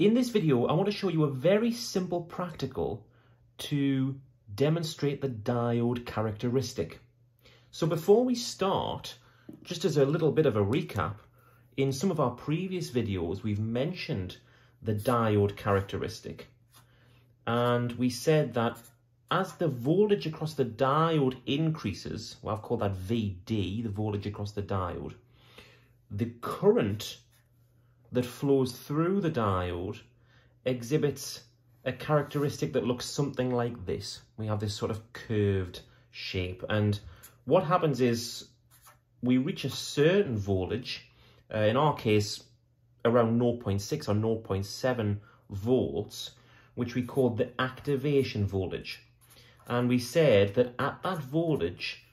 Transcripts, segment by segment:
In this video, I want to show you a very simple practical to demonstrate the diode characteristic. So before we start, just as a little bit of a recap, in some of our previous videos, we've mentioned the diode characteristic. And we said that as the voltage across the diode increases, well, I've called that VD, the voltage across the diode, the current that flows through the diode exhibits a characteristic that looks something like this. We have this sort of curved shape. And what happens is we reach a certain voltage, uh, in our case, around 0.6 or 0.7 volts, which we called the activation voltage. And we said that at that voltage,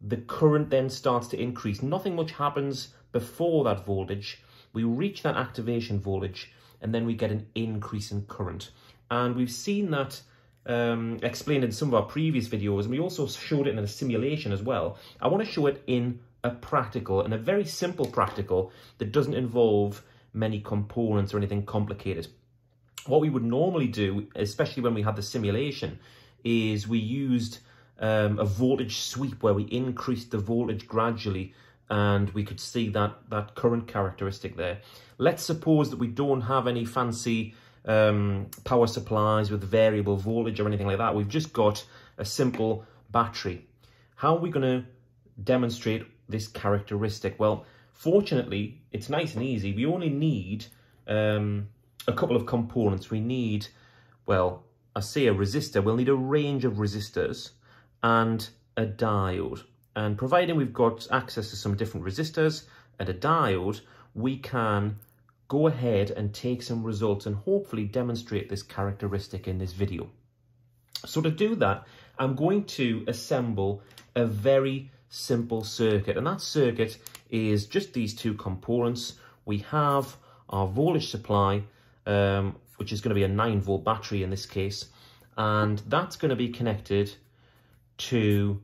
the current then starts to increase. Nothing much happens before that voltage. We reach that activation voltage and then we get an increase in current. And we've seen that um, explained in some of our previous videos, and we also showed it in a simulation as well. I want to show it in a practical, and a very simple practical that doesn't involve many components or anything complicated. What we would normally do, especially when we had the simulation, is we used um, a voltage sweep where we increased the voltage gradually and we could see that, that current characteristic there. Let's suppose that we don't have any fancy um, power supplies with variable voltage or anything like that. We've just got a simple battery. How are we going to demonstrate this characteristic? Well, fortunately, it's nice and easy. We only need um, a couple of components. We need, well, I say a resistor. We'll need a range of resistors and a diode. And providing we've got access to some different resistors and a diode, we can go ahead and take some results and hopefully demonstrate this characteristic in this video. So to do that, I'm going to assemble a very simple circuit. And that circuit is just these two components. We have our voltage supply, um, which is going to be a 9 volt battery in this case. And that's going to be connected to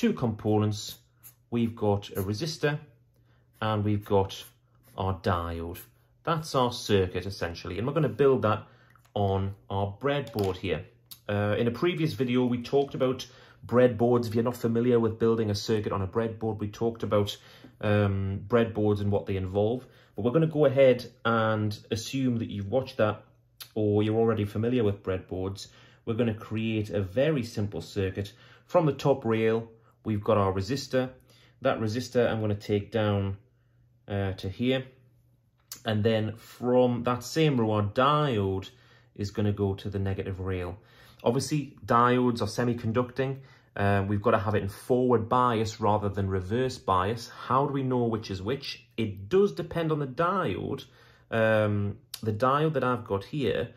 two components. We've got a resistor and we've got our diode. That's our circuit essentially, and we're going to build that on our breadboard here. Uh, in a previous video, we talked about breadboards. If you're not familiar with building a circuit on a breadboard, we talked about um, breadboards and what they involve. But we're going to go ahead and assume that you've watched that or you're already familiar with breadboards. We're going to create a very simple circuit. From the top rail, we've got our resistor. That resistor I'm going to take down uh, to here. And then from that same row, our diode is going to go to the negative rail. Obviously, diodes are semiconducting. Uh, we've got to have it in forward bias rather than reverse bias. How do we know which is which? It does depend on the diode. Um, the diode that I've got here,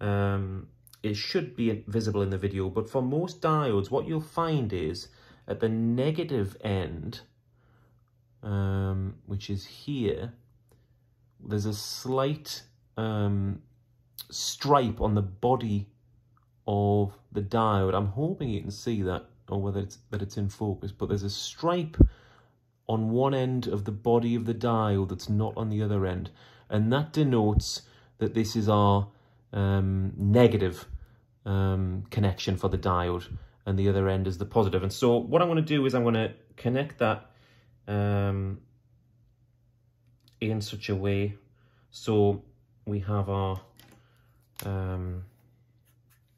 um, it should be visible in the video, but for most diodes, what you'll find is at the negative end, um, which is here, there's a slight um, stripe on the body of the diode. I'm hoping you can see that or whether it's that it's in focus, but there's a stripe on one end of the body of the diode that's not on the other end. And that denotes that this is our um, negative um, connection for the diode and the other end is the positive. And so what I'm going to do is I'm going to connect that um, in such a way so we have our um,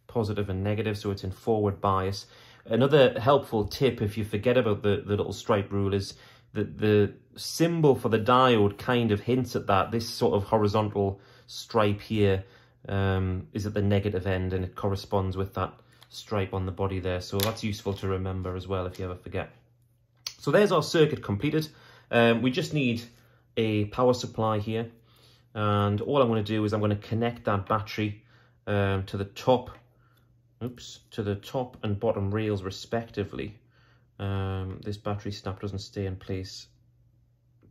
positive and negative so it's in forward bias another helpful tip if you forget about the, the little stripe rule is that the symbol for the diode kind of hints at that this sort of horizontal stripe here um, is at the negative end and it corresponds with that stripe on the body there so that's useful to remember as well if you ever forget so there's our circuit completed um, we just need a power supply here. And all I'm going to do is I'm going to connect that battery um, to the top, oops, to the top and bottom rails respectively. Um, this battery snap doesn't stay in place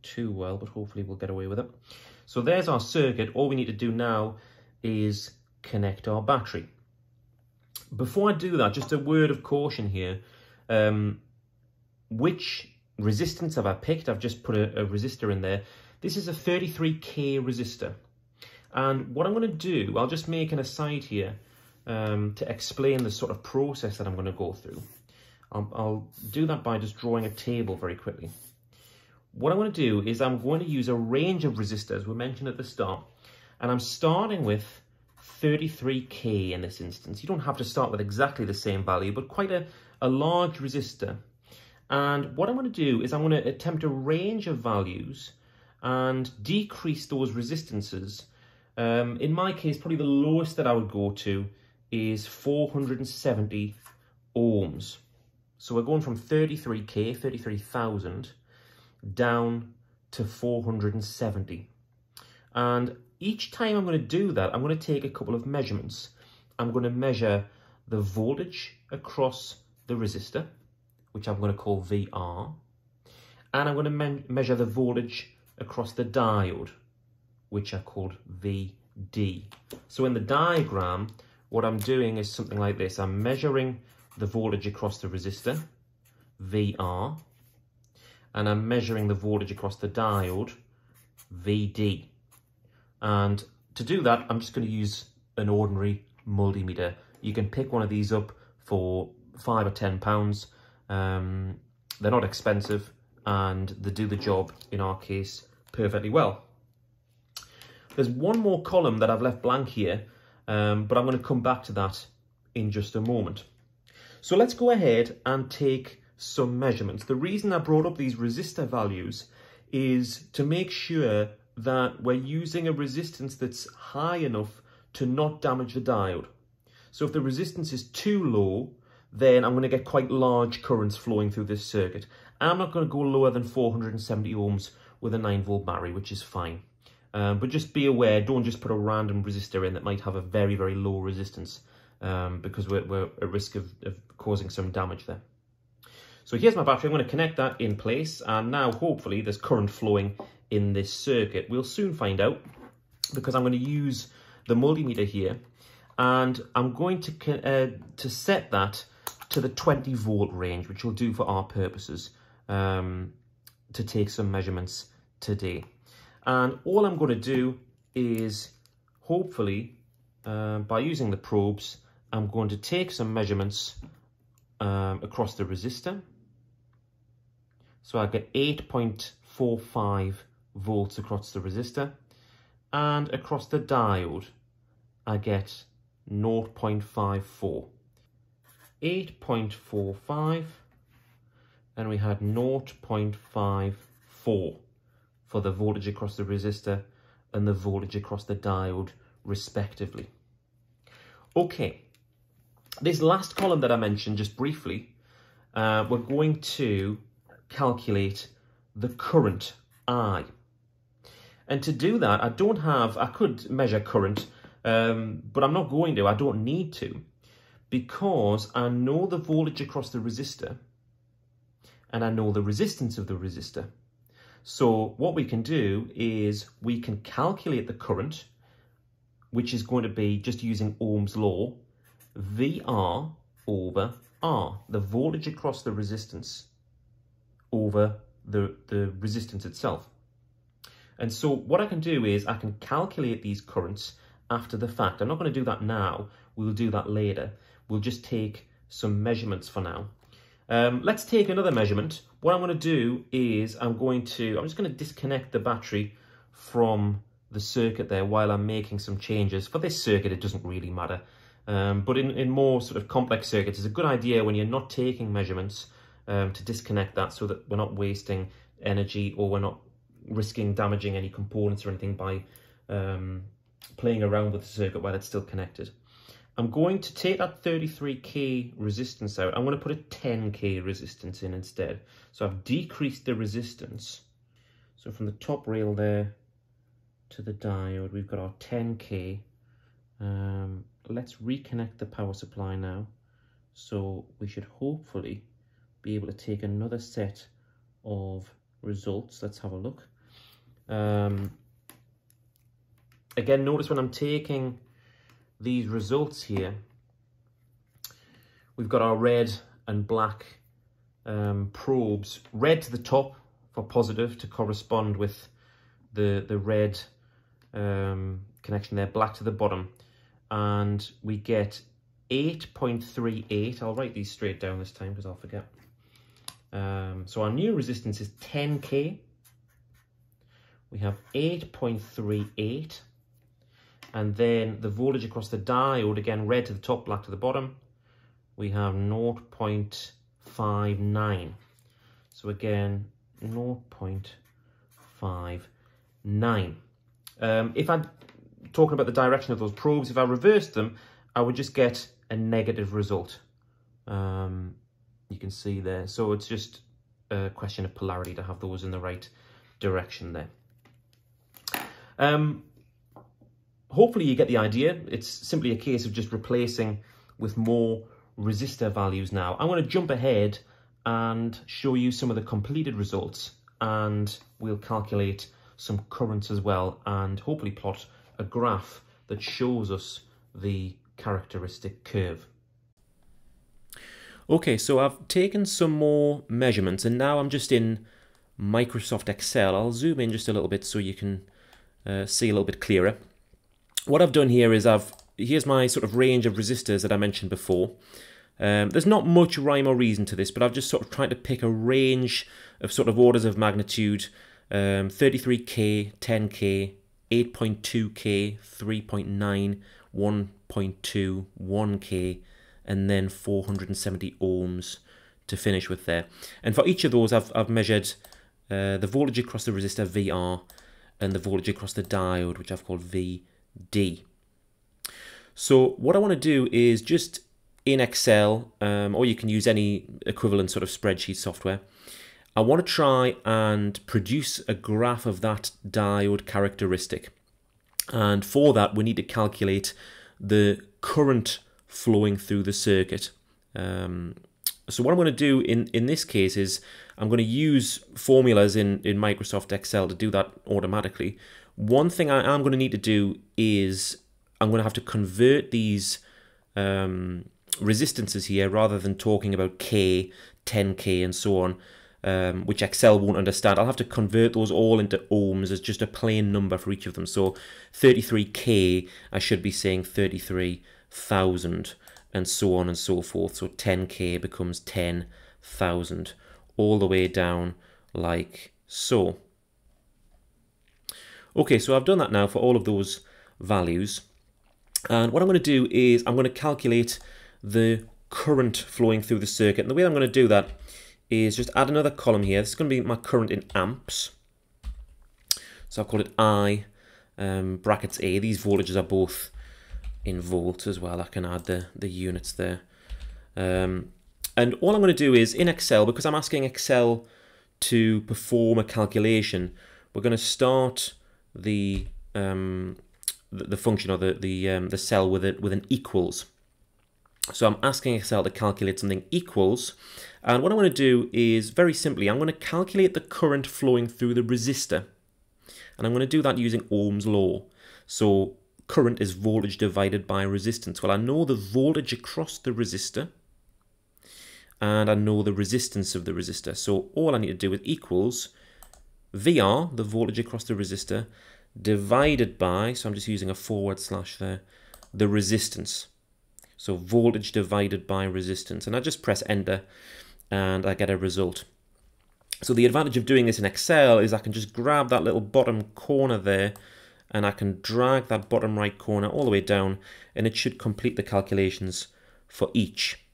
too well, but hopefully we'll get away with it. So there's our circuit. All we need to do now is connect our battery. Before I do that, just a word of caution here. Um, which resistance have I picked? I've just put a, a resistor in there. This is a 33k resistor. And what I'm going to do, I'll just make an aside here um, to explain the sort of process that I'm going to go through. I'll, I'll do that by just drawing a table very quickly. What I'm going to do is I'm going to use a range of resistors we mentioned at the start. And I'm starting with 33k in this instance. You don't have to start with exactly the same value, but quite a, a large resistor. And what I'm going to do is I'm going to attempt a range of values and decrease those resistances. Um, in my case, probably the lowest that I would go to is 470 ohms. So we're going from 33k, 33,000, down to 470. And each time I'm going to do that, I'm going to take a couple of measurements. I'm going to measure the voltage across the resistor, which I'm going to call VR. And I'm going to me measure the voltage across the diode, which are called VD. So in the diagram, what I'm doing is something like this. I'm measuring the voltage across the resistor, VR, and I'm measuring the voltage across the diode, VD. And to do that, I'm just going to use an ordinary multimeter. You can pick one of these up for five or ten pounds. Um, they're not expensive and they do the job, in our case, perfectly well. There's one more column that I've left blank here, um, but I'm going to come back to that in just a moment. So let's go ahead and take some measurements. The reason I brought up these resistor values is to make sure that we're using a resistance that's high enough to not damage the diode. So if the resistance is too low, then I'm going to get quite large currents flowing through this circuit. I'm not going to go lower than 470 ohms with a 9 volt battery, which is fine. Um, but just be aware, don't just put a random resistor in that might have a very, very low resistance um, because we're, we're at risk of, of causing some damage there. So here's my battery. I'm going to connect that in place and now hopefully there's current flowing in this circuit. We'll soon find out because I'm going to use the multimeter here and I'm going to, uh, to set that to the 20 volt range, which will do for our purposes um, to take some measurements today. And all I'm going to do is hopefully uh, by using the probes, I'm going to take some measurements um, across the resistor. So I get 8.45 volts across the resistor and across the diode I get 0.54 8.45 and we had 0.54 for the voltage across the resistor and the voltage across the diode respectively. Okay, this last column that I mentioned just briefly, uh, we're going to calculate the current I. And to do that, I don't have, I could measure current, um, but I'm not going to, I don't need to, because I know the voltage across the resistor and I know the resistance of the resistor. So what we can do is we can calculate the current, which is going to be just using Ohm's law, VR over R, the voltage across the resistance over the, the resistance itself. And so what I can do is I can calculate these currents after the fact. I'm not going to do that now. We'll do that later. We'll just take some measurements for now. Um, let's take another measurement. What I'm going to do is I'm going to, I'm just going to disconnect the battery from the circuit there while I'm making some changes. For this circuit, it doesn't really matter. Um, but in, in more sort of complex circuits, it's a good idea when you're not taking measurements um, to disconnect that so that we're not wasting energy or we're not risking damaging any components or anything by um, playing around with the circuit while it's still connected. I'm going to take that 33k resistance out. I'm going to put a 10k resistance in instead. So I've decreased the resistance. So from the top rail there to the diode, we've got our 10k. Um, let's reconnect the power supply now. So we should hopefully be able to take another set of results. Let's have a look. Um, again, notice when I'm taking these results here, we've got our red and black um, probes. Red to the top for positive to correspond with the, the red um, connection there, black to the bottom. And we get 8.38. I'll write these straight down this time because I'll forget. Um, so our new resistance is 10k. We have 8.38. And then the voltage across the diode, again, red to the top, black to the bottom, we have 0.59. So again, 0.59. Um, if I'm talking about the direction of those probes, if I reversed them, I would just get a negative result. Um, you can see there. So it's just a question of polarity to have those in the right direction there. Um, hopefully you get the idea. It's simply a case of just replacing with more resistor values now. I'm going to jump ahead and show you some of the completed results and we'll calculate some currents as well and hopefully plot a graph that shows us the characteristic curve. Okay, so I've taken some more measurements and now I'm just in Microsoft Excel. I'll zoom in just a little bit so you can uh, see a little bit clearer. What I've done here is I've, here's my sort of range of resistors that I mentioned before. Um, there's not much rhyme or reason to this, but I've just sort of tried to pick a range of sort of orders of magnitude, um, 33k, 10k, 8.2k, 3.9, 1.2, 1k, and then 470 ohms to finish with there. And for each of those, I've, I've measured uh, the voltage across the resistor VR and the voltage across the diode, which I've called VD. So what I want to do is just in Excel, um, or you can use any equivalent sort of spreadsheet software, I want to try and produce a graph of that diode characteristic. And for that, we need to calculate the current flowing through the circuit. Um, so what I'm going to do in, in this case is I'm going to use formulas in, in Microsoft Excel to do that automatically. One thing I am going to need to do is I'm going to have to convert these um, resistances here rather than talking about K, 10K and so on, um, which Excel won't understand. I'll have to convert those all into ohms as just a plain number for each of them. So 33K, I should be saying 33 thousand and so on and so forth. So 10k becomes 10,000 all the way down like so. Okay, so I've done that now for all of those values. And what I'm going to do is I'm going to calculate the current flowing through the circuit. And the way I'm going to do that is just add another column here. This is going to be my current in amps. So I'll call it I um, brackets A. These voltages are both in volts as well. I can add the, the units there. Um, and all I'm going to do is in Excel, because I'm asking Excel to perform a calculation, we're going to start the um, the, the, function or the the, um, the cell with it with an equals. So I'm asking Excel to calculate something equals, and what I'm going to do is very simply I'm going to calculate the current flowing through the resistor, and I'm going to do that using Ohm's law. So current is voltage divided by resistance. Well, I know the voltage across the resistor and I know the resistance of the resistor. So all I need to do is equals VR, the voltage across the resistor, divided by, so I'm just using a forward slash there, the resistance. So voltage divided by resistance. And I just press enter and I get a result. So the advantage of doing this in Excel is I can just grab that little bottom corner there and I can drag that bottom right corner all the way down and it should complete the calculations for each.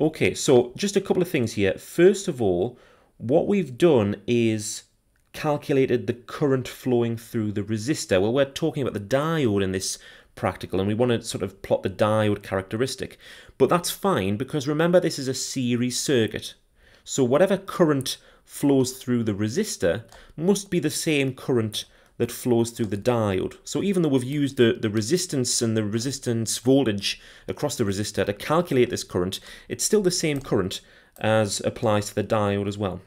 Okay, so just a couple of things here. First of all, what we've done is calculated the current flowing through the resistor. Well, we're talking about the diode in this practical and we want to sort of plot the diode characteristic. But that's fine because remember this is a series circuit. So whatever current flows through the resistor must be the same current that flows through the diode. So even though we've used the, the resistance and the resistance voltage across the resistor to calculate this current, it's still the same current as applies to the diode as well.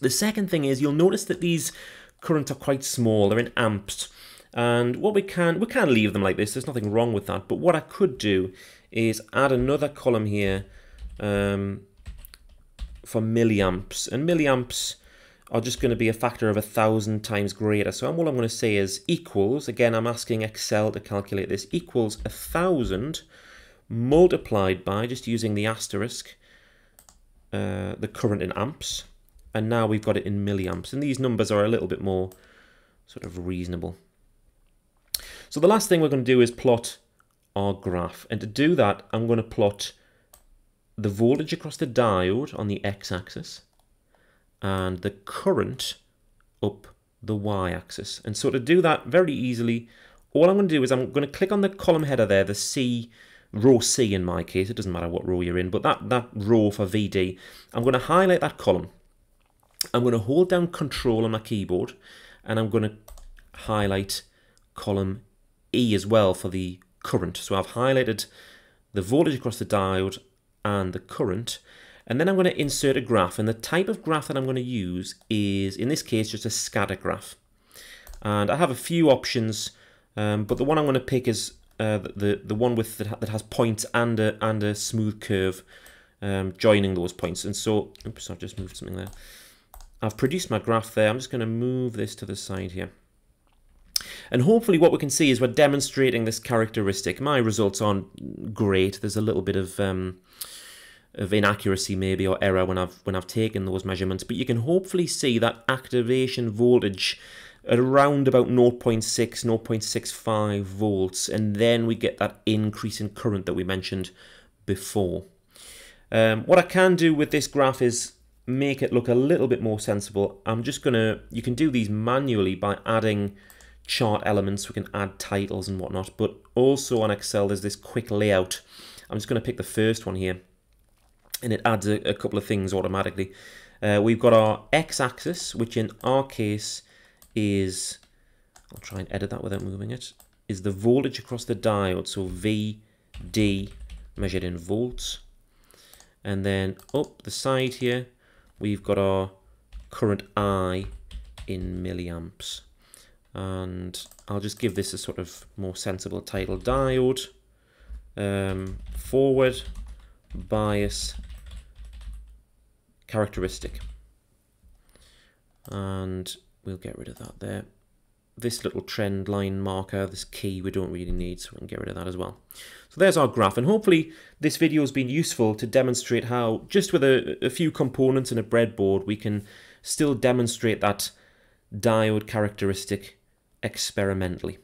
The second thing is you'll notice that these currents are quite small, they're in amps. And what we can, we can leave them like this, there's nothing wrong with that. But what I could do is add another column here um, for milliamps. And milliamps are just going to be a factor of a thousand times greater. So all I'm going to say is equals, again, I'm asking Excel to calculate this, equals a thousand multiplied by, just using the asterisk, uh, the current in amps. And now we've got it in milliamps. And these numbers are a little bit more sort of reasonable. So the last thing we're going to do is plot our graph. And to do that, I'm going to plot the voltage across the diode on the x-axis and the current up the y-axis. And so to do that very easily, all I'm going to do is I'm going to click on the column header there, the C, row C in my case, it doesn't matter what row you're in, but that, that row for VD, I'm going to highlight that column. I'm going to hold down Control on my keyboard and I'm going to highlight column E as well for the current. So I've highlighted the voltage across the diode and the current. And then I'm going to insert a graph. And the type of graph that I'm going to use is, in this case, just a scatter graph. And I have a few options, um, but the one I'm going to pick is uh, the, the one with that has points and a, and a smooth curve um, joining those points. And so, oops, I've just moved something there. I've produced my graph there. I'm just going to move this to the side here. And hopefully what we can see is we're demonstrating this characteristic. My results aren't great. There's a little bit of um, of inaccuracy maybe or error when I've when I've taken those measurements, but you can hopefully see that activation voltage at around about 0.6, 0.65 volts, and then we get that increase in current that we mentioned before. Um, what I can do with this graph is make it look a little bit more sensible. I'm just to, you can do these manually by adding chart elements. We can add titles and whatnot, but also on Excel, there's this quick layout. I'm just going to pick the first one here, and it adds a, a couple of things automatically. Uh, we've got our x-axis, which in our case is, I'll try and edit that without moving it, is the voltage across the diode, so VD measured in volts. And then up the side here, we've got our current I in milliamps and I'll just give this a sort of more sensible title diode um, forward bias characteristic. And we'll get rid of that there. This little trend line marker this key we don't really need so we can get rid of that as well. So there's our graph and hopefully this video has been useful to demonstrate how just with a, a few components in a breadboard we can still demonstrate that diode characteristic experimentally.